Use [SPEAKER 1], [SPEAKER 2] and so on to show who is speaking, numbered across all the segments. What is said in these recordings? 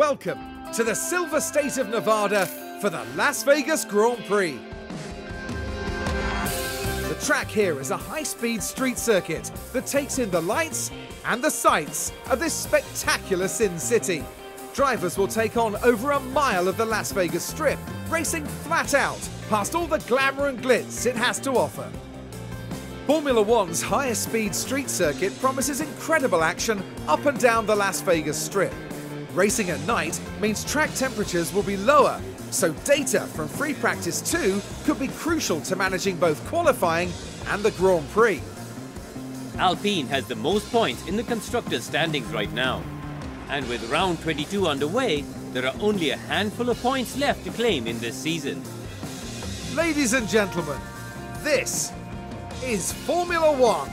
[SPEAKER 1] Welcome to the Silver State of Nevada for the Las Vegas Grand Prix. The track here is a high-speed street circuit that takes in the lights and the sights of this spectacular Sin City. Drivers will take on over a mile of the Las Vegas Strip, racing flat out past all the glamour and glitz it has to offer. Formula One's highest speed street circuit promises incredible action up and down the Las Vegas Strip. Racing at night means track temperatures will be lower, so data from Free Practice 2 could be crucial to managing both qualifying and the Grand Prix.
[SPEAKER 2] Alpine has the most points in the constructors' standings right now. And with round 22 underway, there are only a handful of points left to claim in this season.
[SPEAKER 1] Ladies and gentlemen, this is Formula One.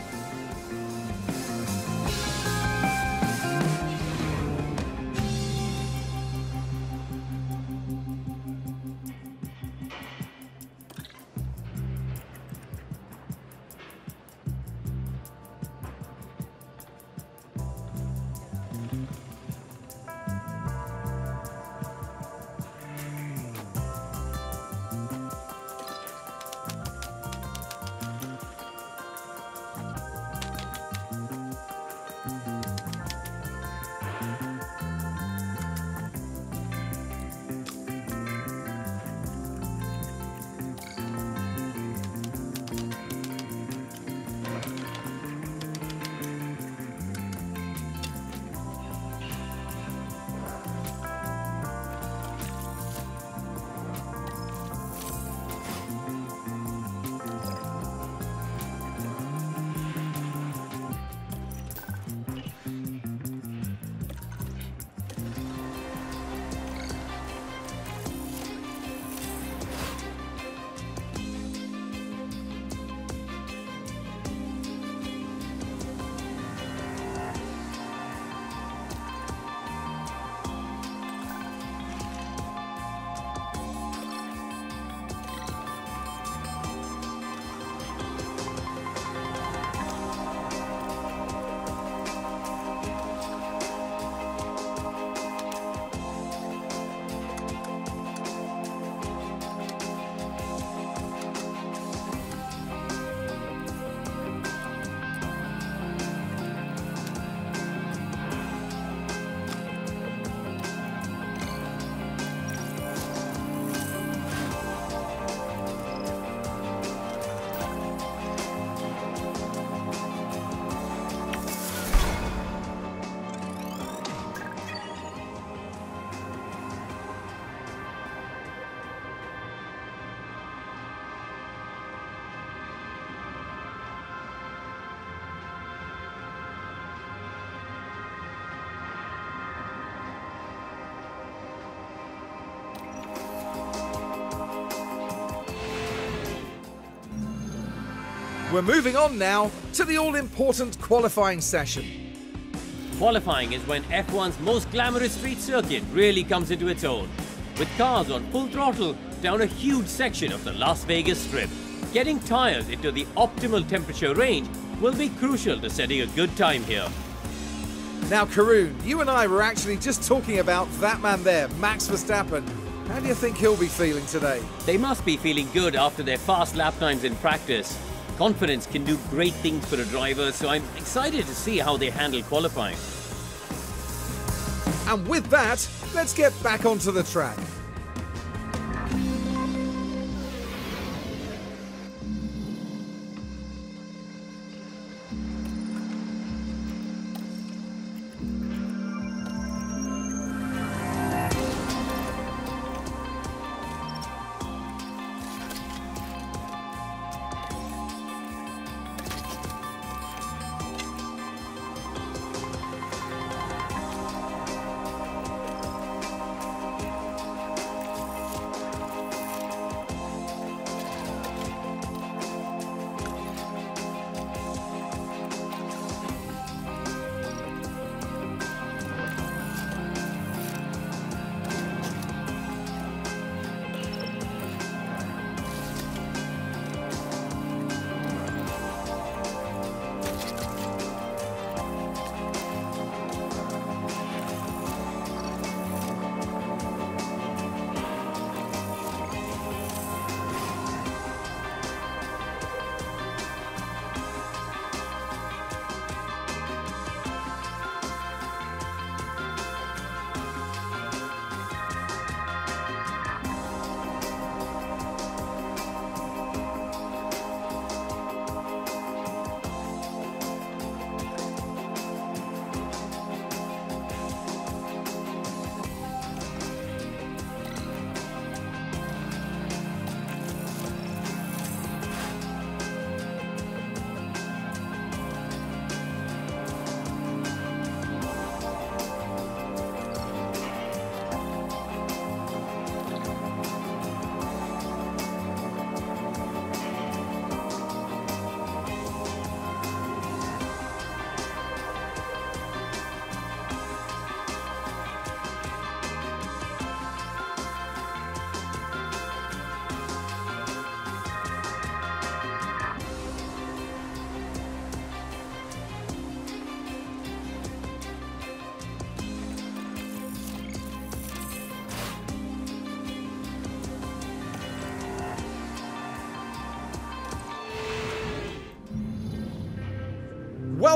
[SPEAKER 1] We're moving on now to the all-important qualifying session.
[SPEAKER 2] Qualifying is when F1's most glamorous street circuit really comes into its own. With cars on full throttle down a huge section of the Las Vegas Strip. Getting tyres into the optimal temperature range will be crucial to setting a good time here.
[SPEAKER 1] Now, Karun, you and I were actually just talking about that man there, Max Verstappen. How do you think he'll be feeling today?
[SPEAKER 2] They must be feeling good after their fast lap times in practice. Confidence can do great things for a driver, so I'm excited to see how they handle qualifying.
[SPEAKER 1] And with that, let's get back onto the track.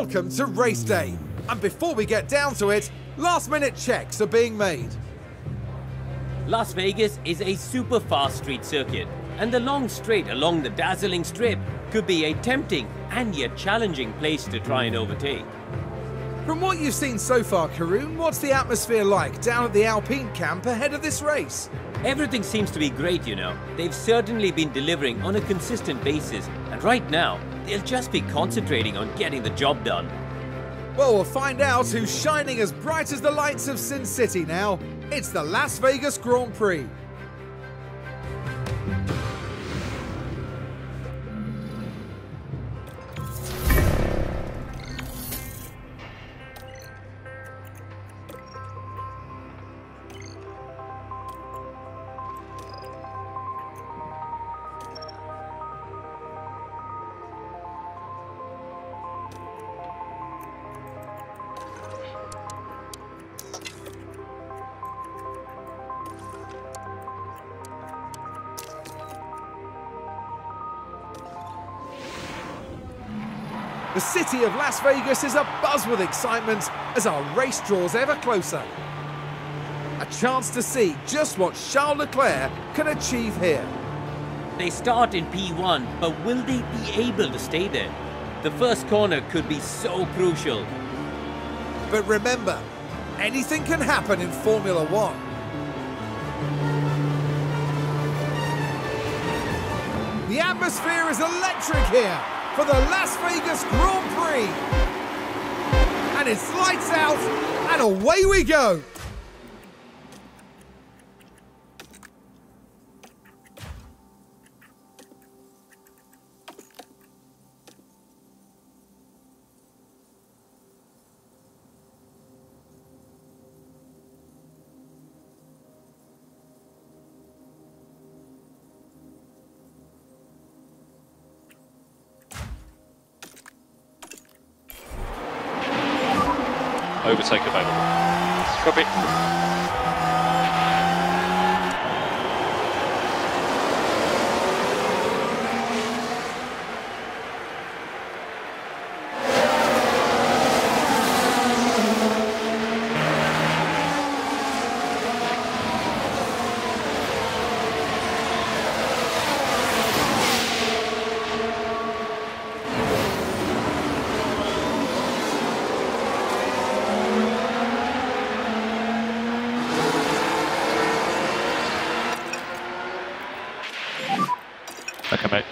[SPEAKER 1] Welcome to race day. And before we get down to it, last minute checks are being made.
[SPEAKER 2] Las Vegas is a super fast street circuit, and the long straight along the dazzling strip could be a tempting and yet challenging place to try and overtake.
[SPEAKER 1] From what you've seen so far, Karun, what's the atmosphere like down at the Alpine camp ahead of this race?
[SPEAKER 2] Everything seems to be great, you know. They've certainly been delivering on a consistent basis, and right now, they'll just be concentrating on getting the job done.
[SPEAKER 1] Well, we'll find out who's shining as bright as the lights of Sin City now. It's the Las Vegas Grand Prix. City of Las Vegas is abuzz with excitement as our race draws ever closer. A chance to see just what Charles Leclerc can achieve here.
[SPEAKER 2] They start in P1, but will they be able to stay there? The first corner could be so crucial.
[SPEAKER 1] But remember, anything can happen in Formula One. The atmosphere is electric here for the Las Vegas Grand Prix. And it's lights out, and away we go.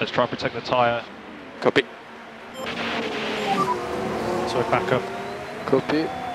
[SPEAKER 3] Let's try and protect the tyre.
[SPEAKER 4] Copy.
[SPEAKER 3] So back up.
[SPEAKER 4] Copy.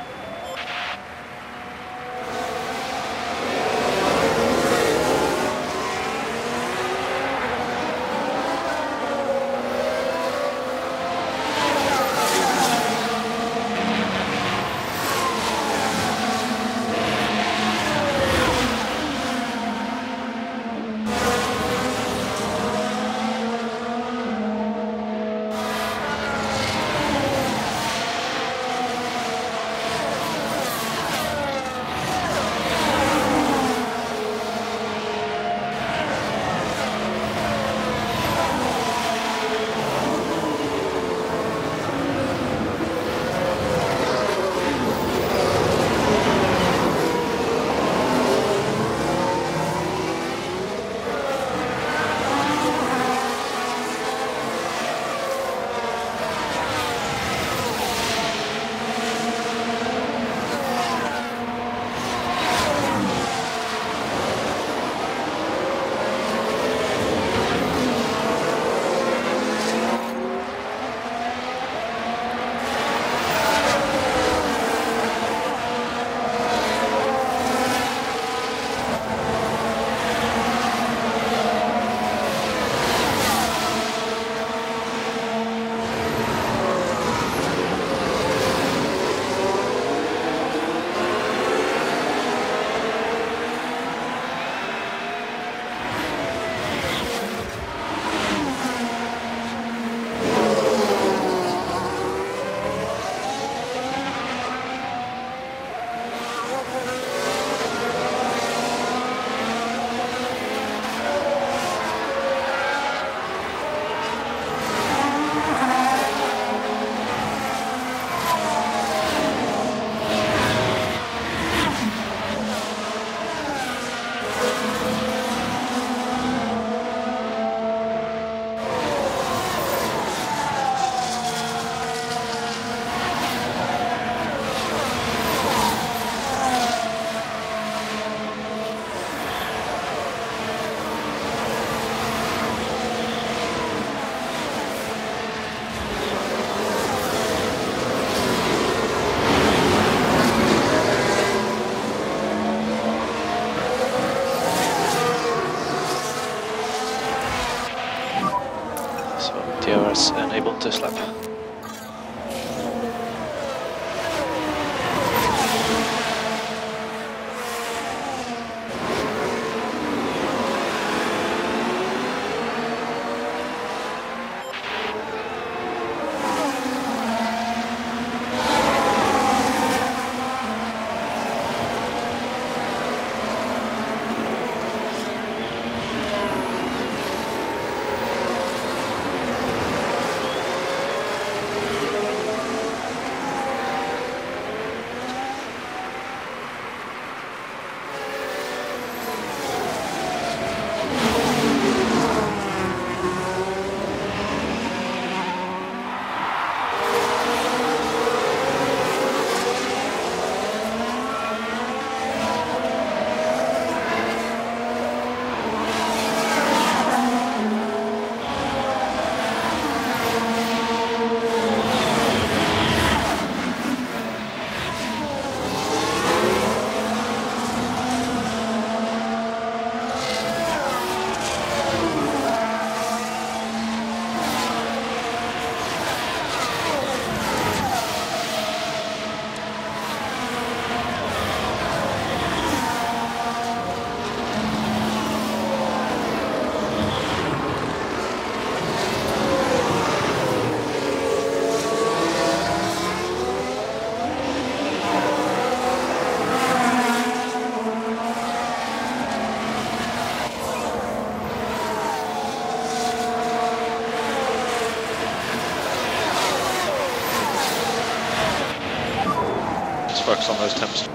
[SPEAKER 4] Focus on those temps.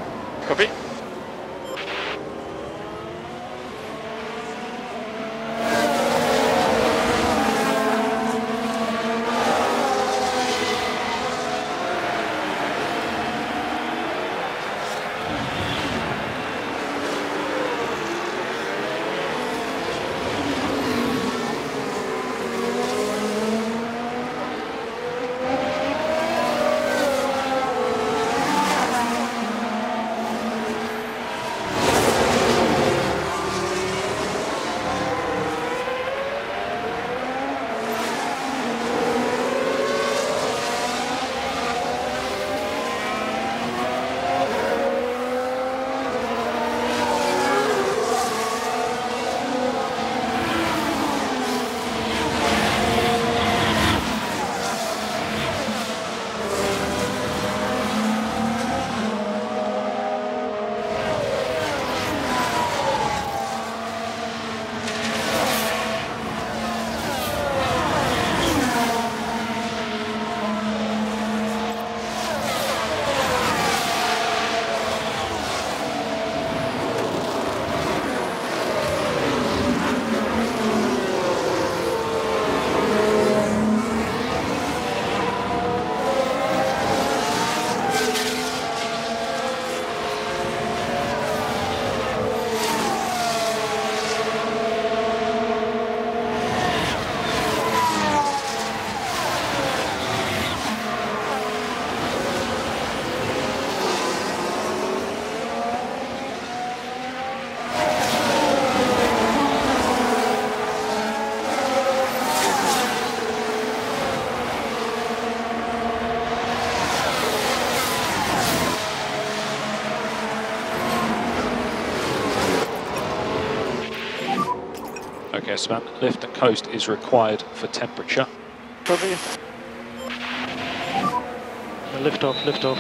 [SPEAKER 4] Okay, Span, lift and coast is required for temperature.
[SPEAKER 5] Copy. Lift off, lift off.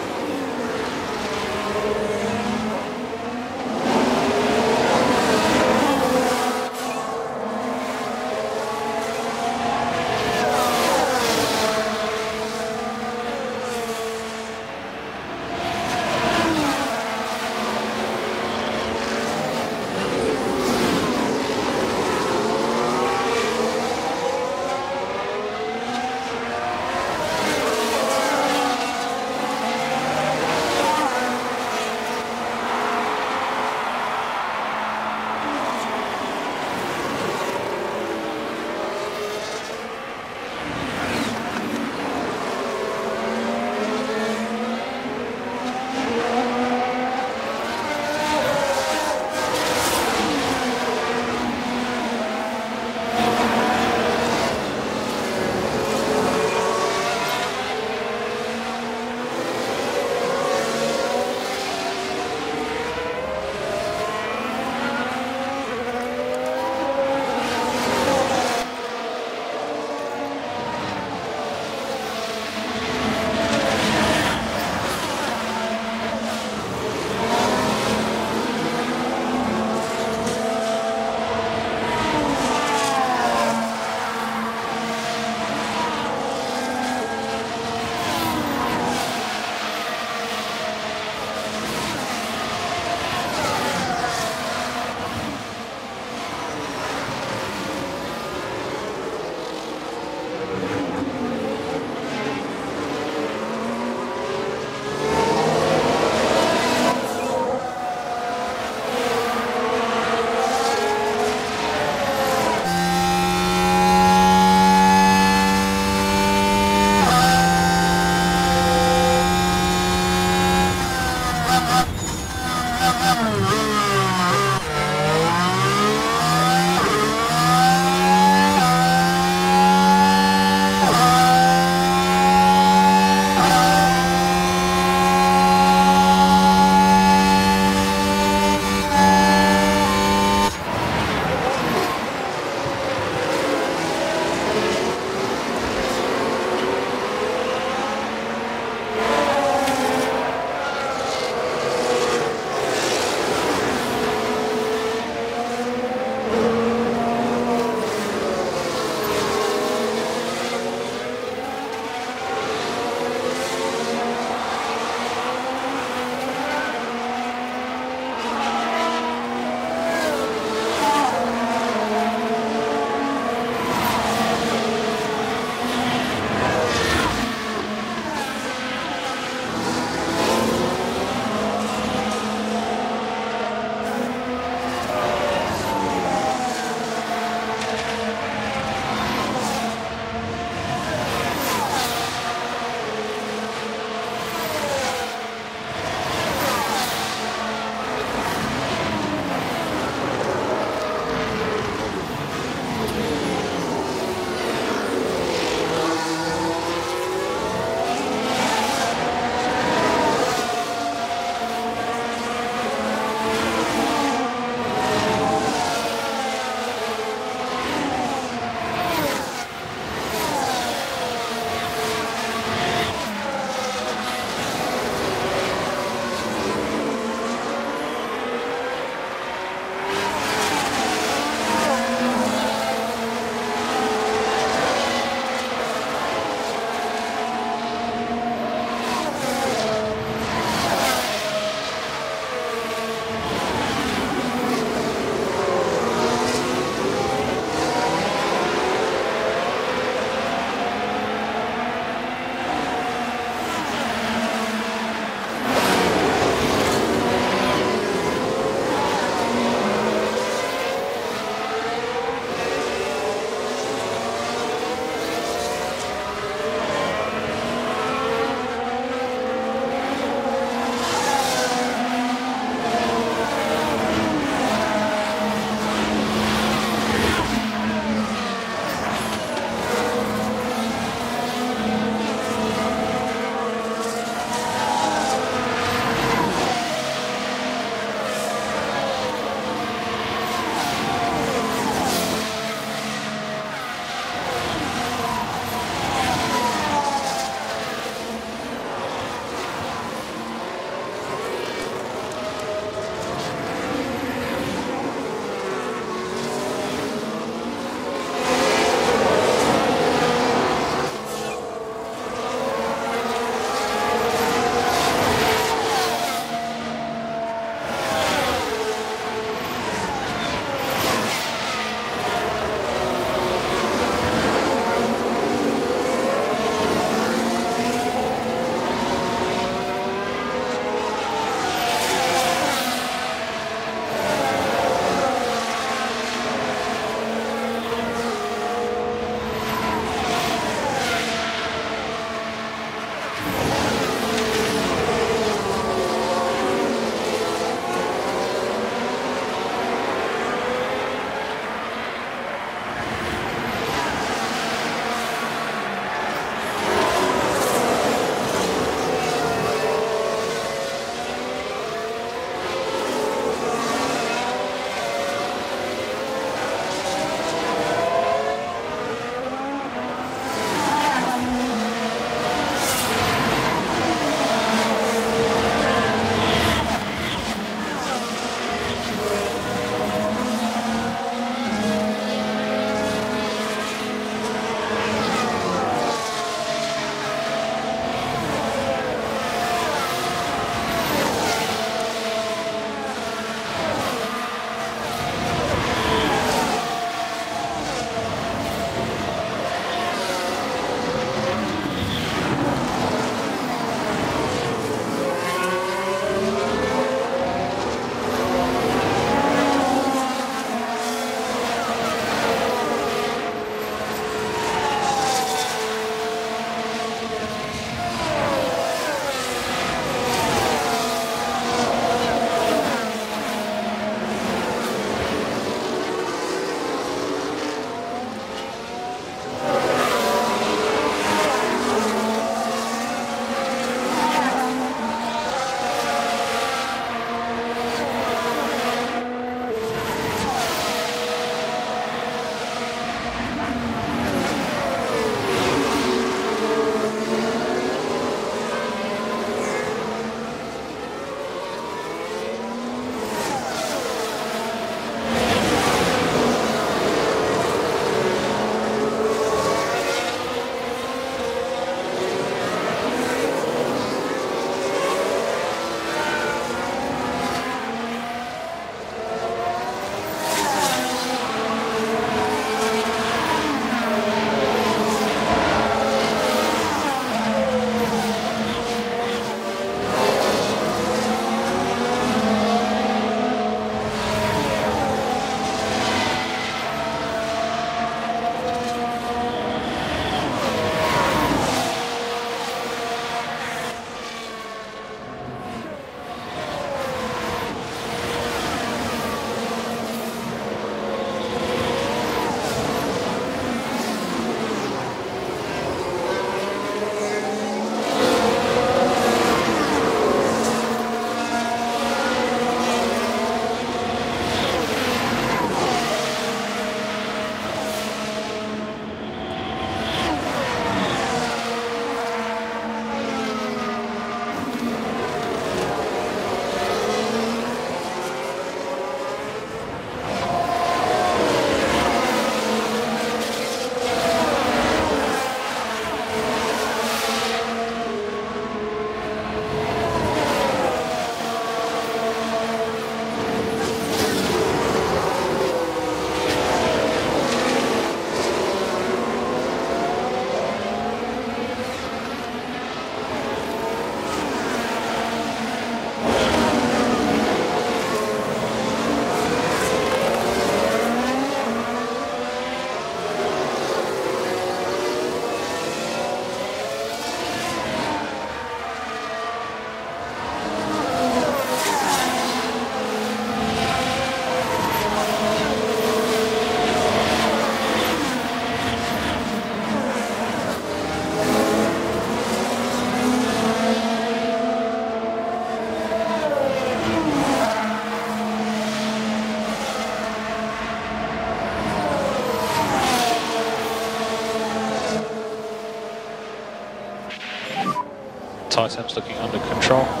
[SPEAKER 4] Temps looking under control.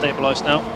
[SPEAKER 5] Stabilised now.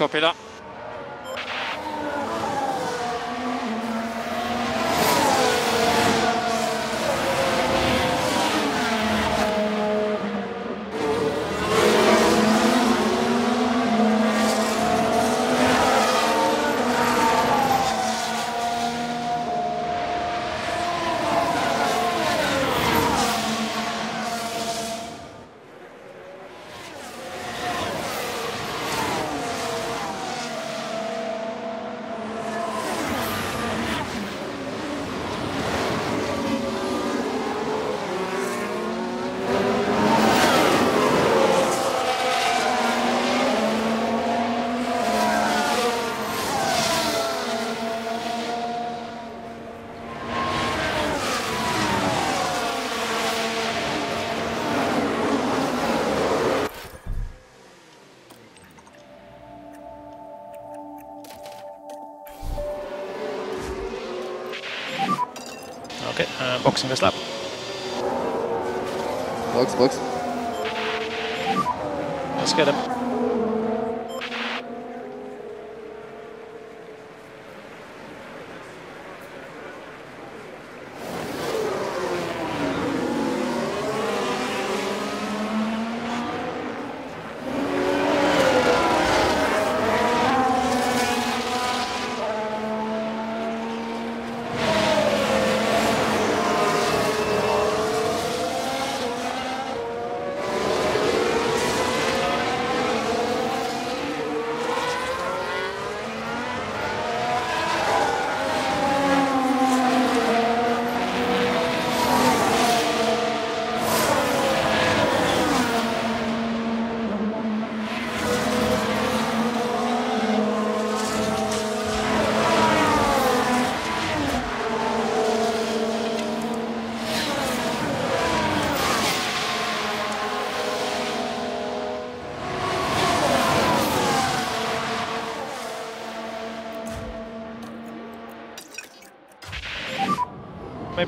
[SPEAKER 5] Copy
[SPEAKER 4] uh, boxing this lap.
[SPEAKER 6] Box, box.
[SPEAKER 4] Let's get him.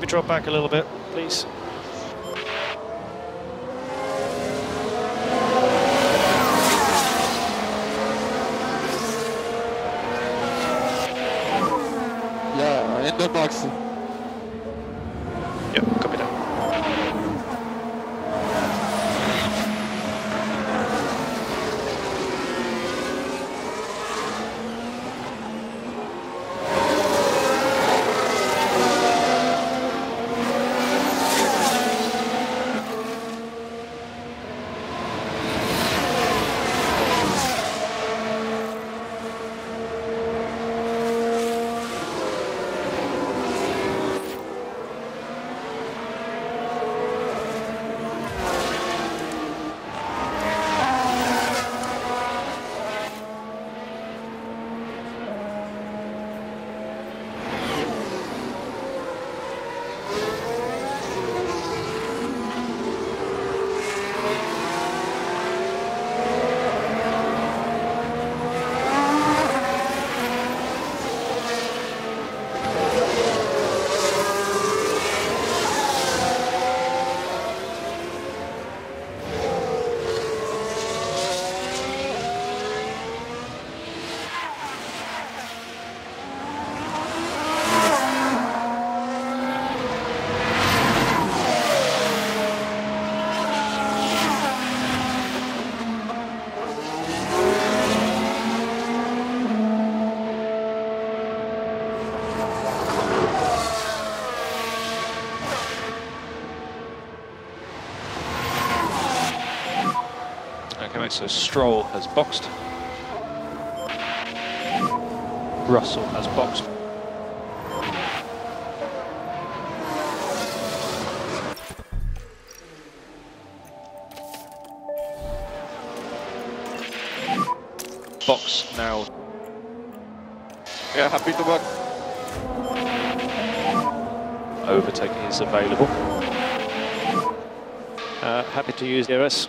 [SPEAKER 4] Maybe drop back a little bit, please.
[SPEAKER 6] Yeah, in the box.
[SPEAKER 4] Yep, copy that. Okay, mate, so Stroll has boxed. Russell has boxed. Box now.
[SPEAKER 5] Yeah, happy to work.
[SPEAKER 4] Overtaking is available.
[SPEAKER 5] Uh, happy to use DRS.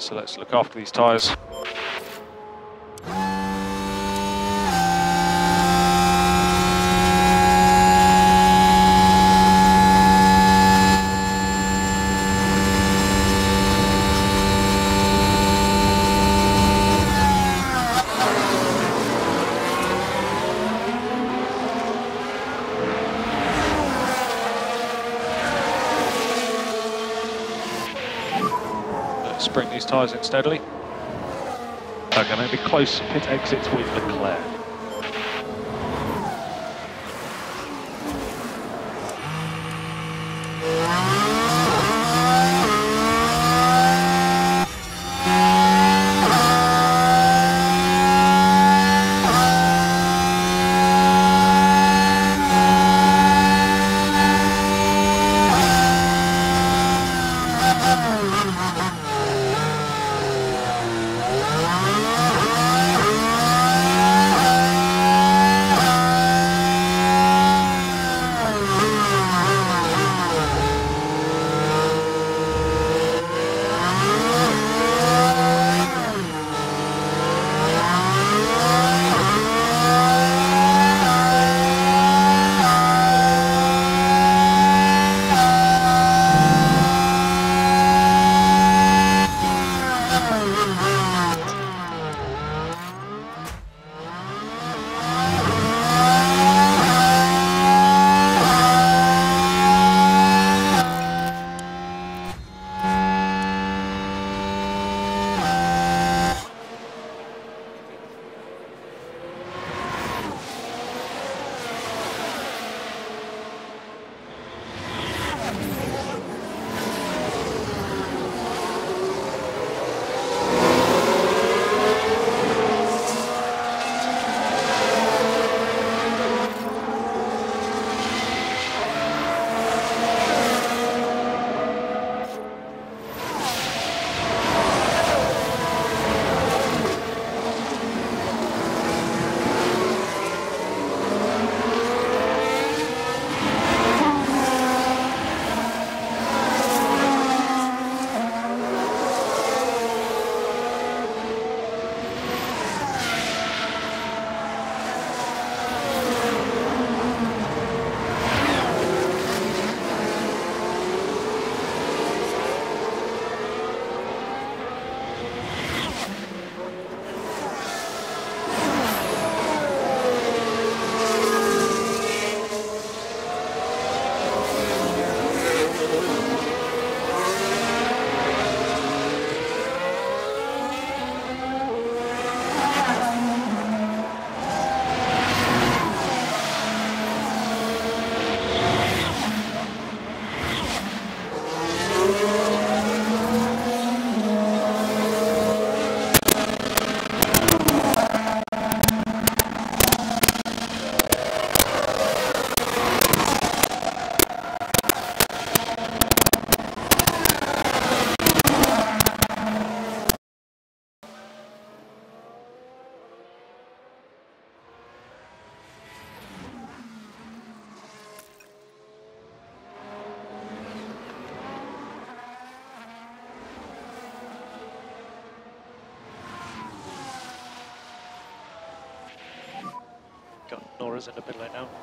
[SPEAKER 4] So let's look after these tyres. Let's bring these tyres in steadily.
[SPEAKER 7] Okay, maybe close pit exits with Leclerc.
[SPEAKER 5] Norris in the pit now.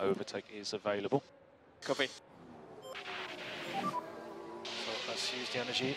[SPEAKER 4] Overtake is available.
[SPEAKER 6] Copy.
[SPEAKER 5] So let's use the energy.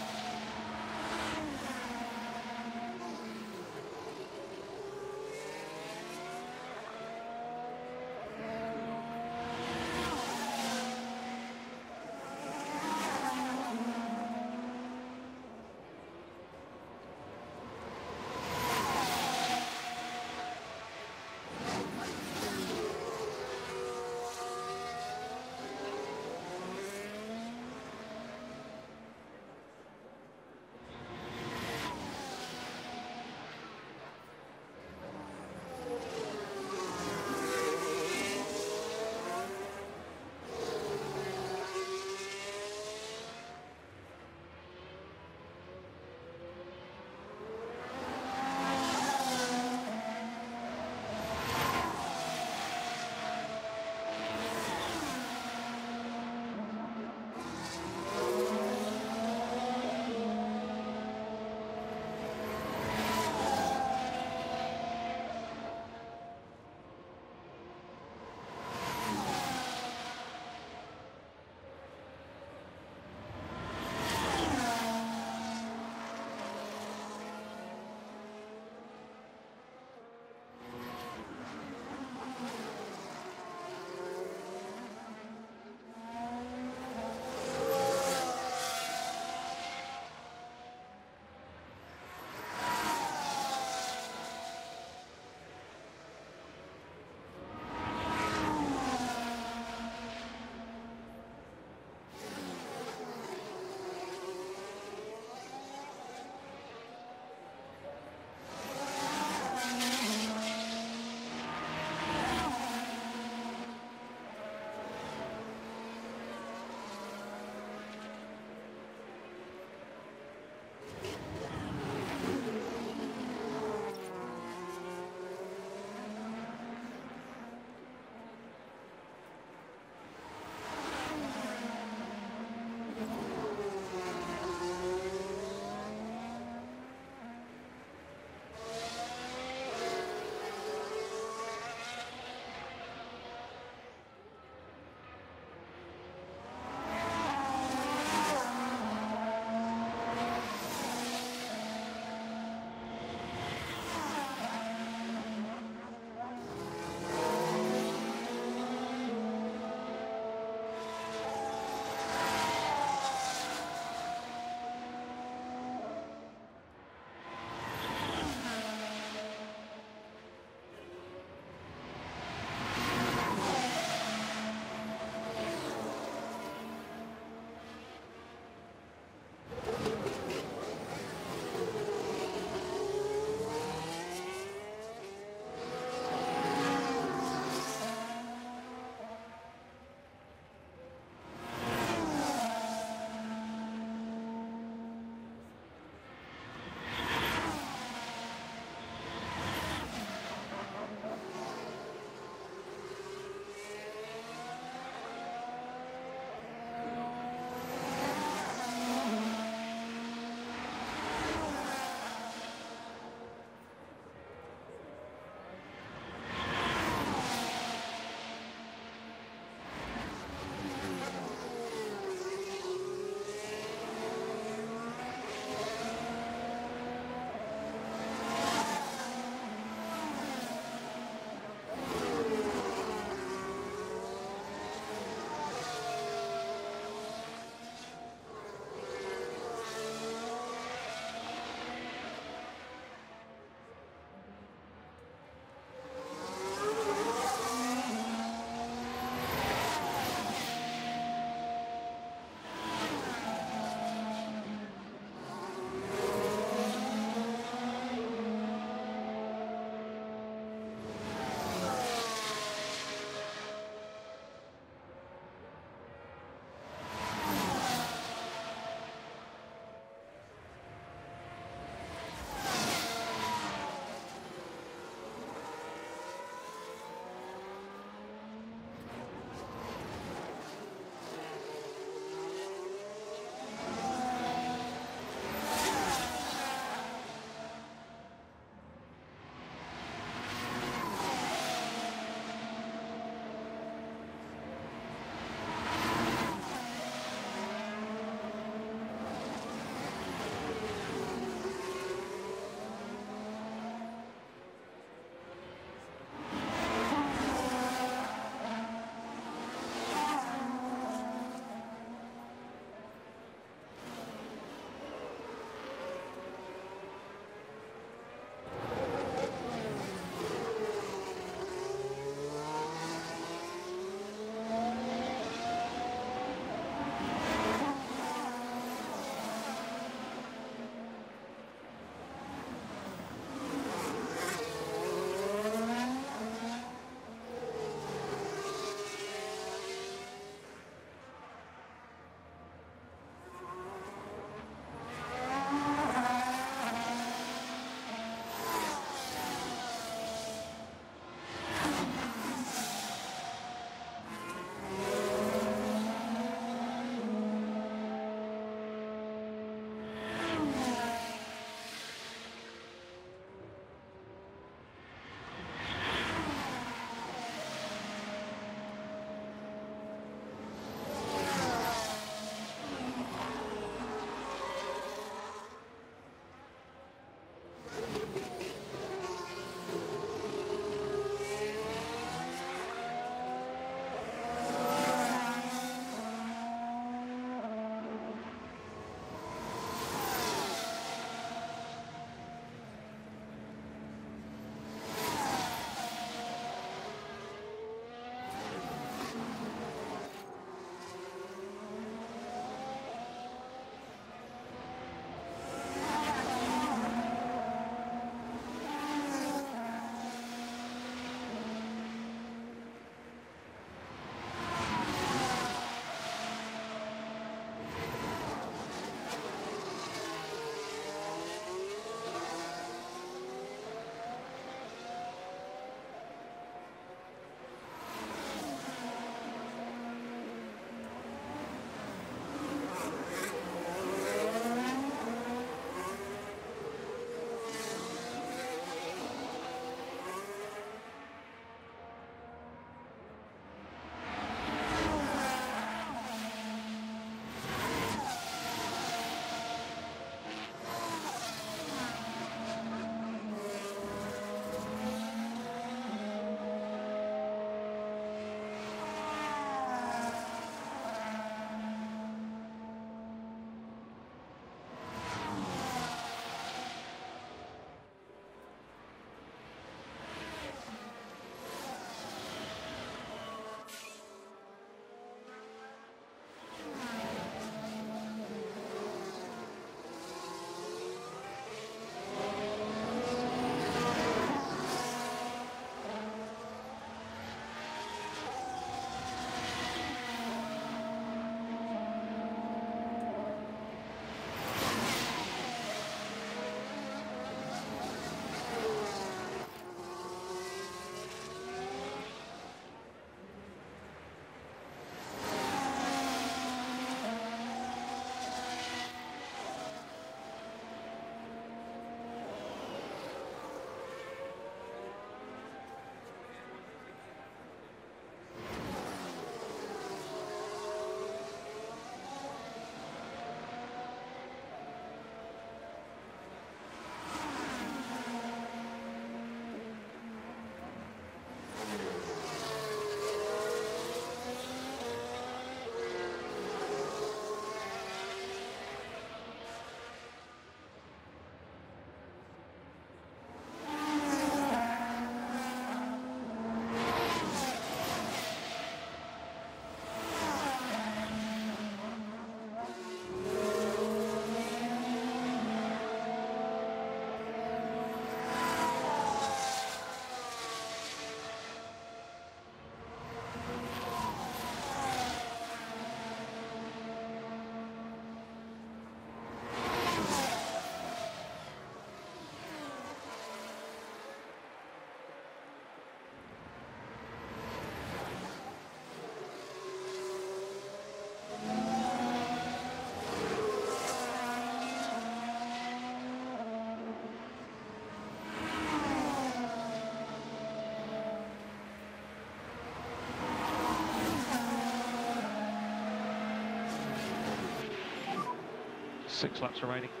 [SPEAKER 4] Six laps remaining.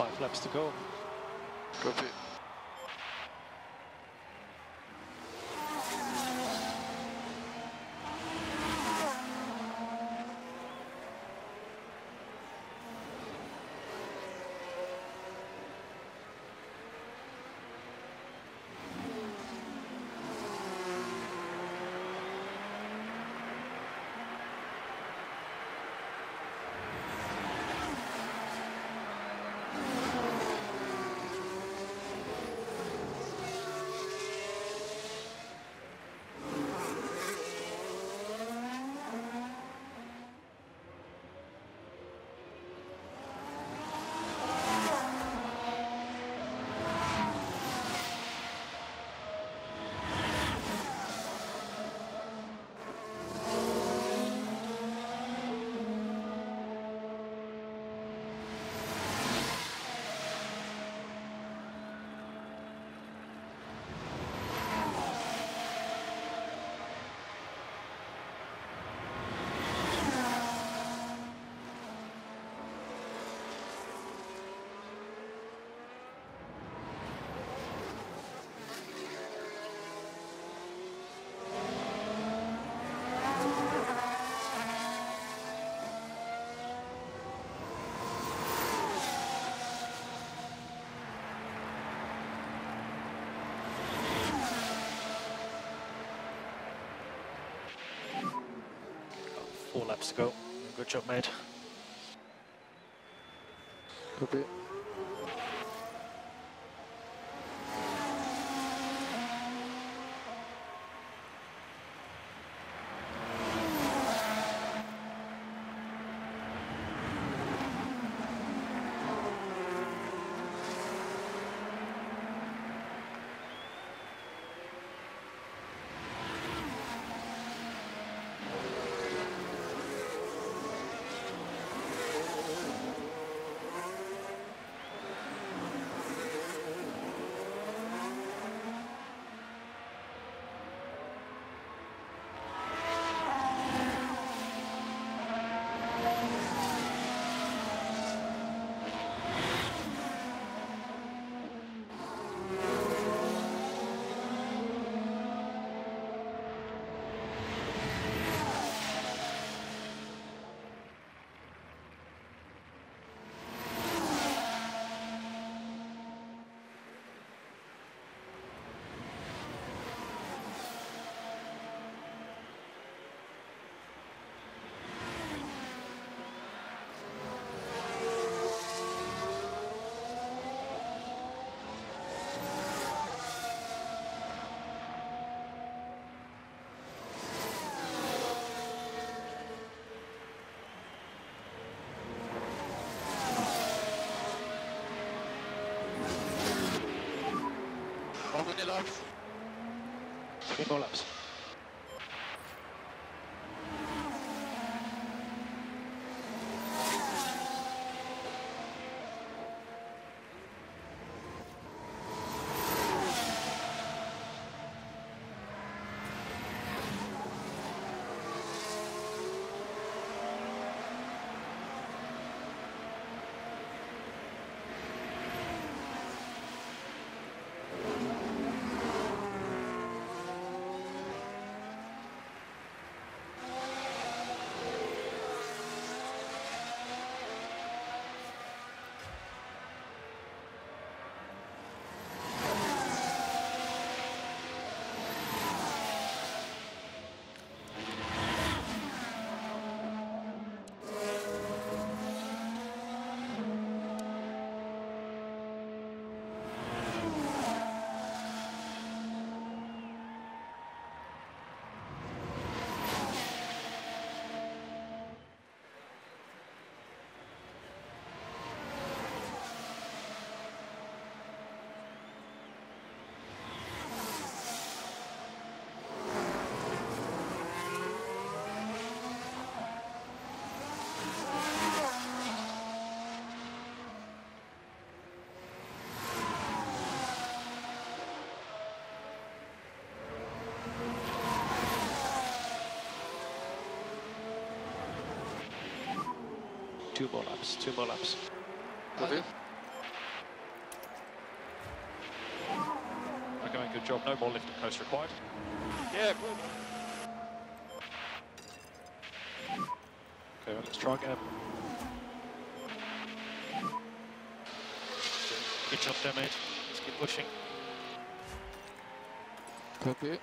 [SPEAKER 5] Five laps to go.
[SPEAKER 6] Copy.
[SPEAKER 5] Laps to go. Good job, mate.
[SPEAKER 8] Copy.
[SPEAKER 4] Nicolas. Two more laps, two more laps.
[SPEAKER 9] Copy.
[SPEAKER 4] Okay, good job. No more lift and coast required.
[SPEAKER 6] Yeah, good.
[SPEAKER 4] Okay, well, let's try again.
[SPEAKER 5] Good job there, mate. Let's keep pushing.
[SPEAKER 9] Copy.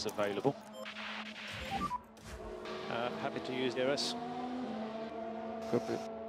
[SPEAKER 4] Is available.
[SPEAKER 6] Uh, happy to use DRS.
[SPEAKER 9] Copy.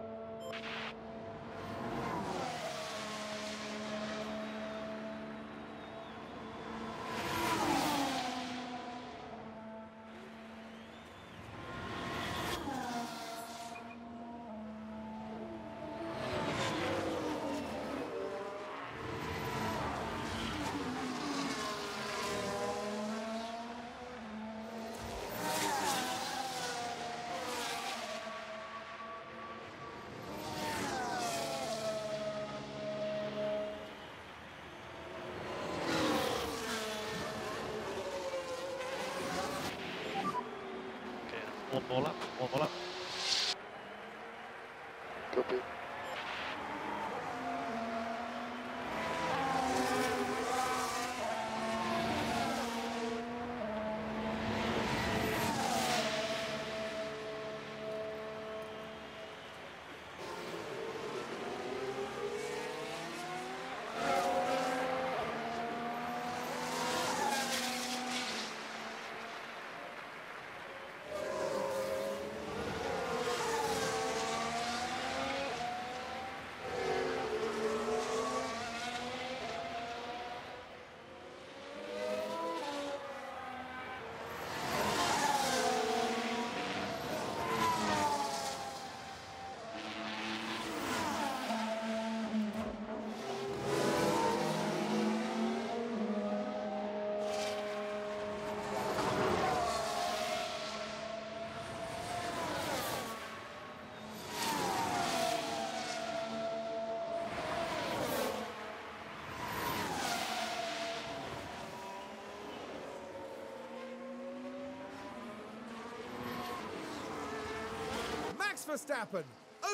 [SPEAKER 1] Max Verstappen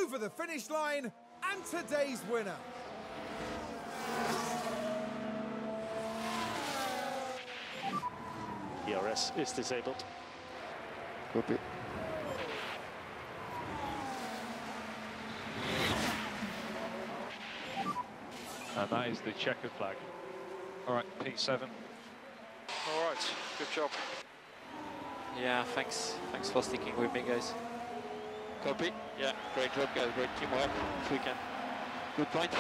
[SPEAKER 1] over the finish line and today's winner.
[SPEAKER 5] DRS is disabled.
[SPEAKER 9] Copy.
[SPEAKER 4] And that is the checker flag. All right, P7.
[SPEAKER 6] All right, good job.
[SPEAKER 10] Yeah, thanks. Thanks for sticking with me, guys.
[SPEAKER 9] Copy.
[SPEAKER 6] Yeah, great job, guys. Great teamwork. If we can. Good point.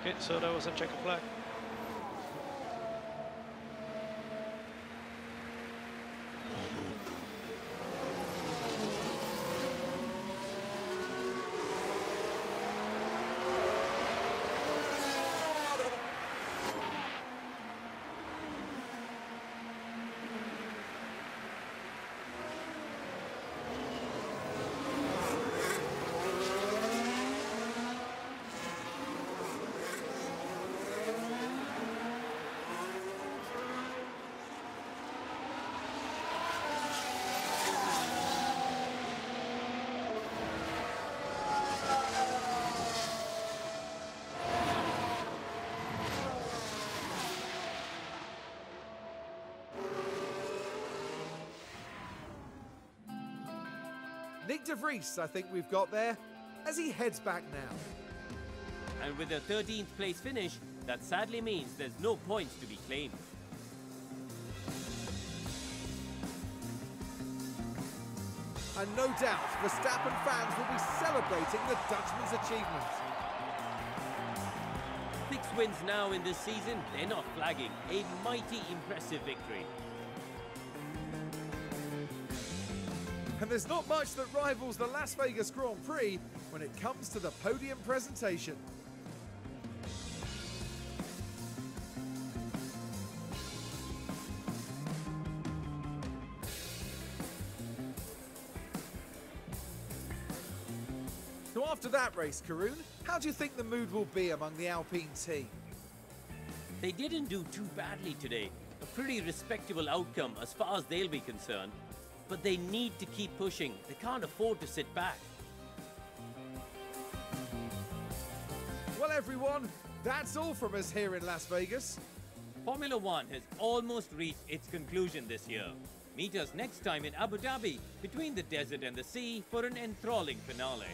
[SPEAKER 5] Okay, so that was a checker flag.
[SPEAKER 1] Nyck De Vries, I think we've got there, as he heads back now.
[SPEAKER 2] And with a 13th place finish, that sadly means there's no points to be claimed.
[SPEAKER 1] And no doubt, Verstappen fans will be celebrating the Dutchman's achievement.
[SPEAKER 2] Six wins now in this season, they're not flagging. A mighty impressive victory.
[SPEAKER 1] And there's not much that rivals the Las Vegas Grand Prix when it comes to the podium presentation. So after that race, Karun, how do you think the mood will be among the Alpine team?
[SPEAKER 2] They didn't do too badly today. A pretty respectable outcome as far as they'll be concerned. But they need to keep pushing. They can't afford to sit back.
[SPEAKER 1] Well, everyone, that's all from us here in Las Vegas.
[SPEAKER 2] Formula One has almost reached its conclusion this year. Meet us next time in Abu Dhabi, between the desert and the sea, for an enthralling finale.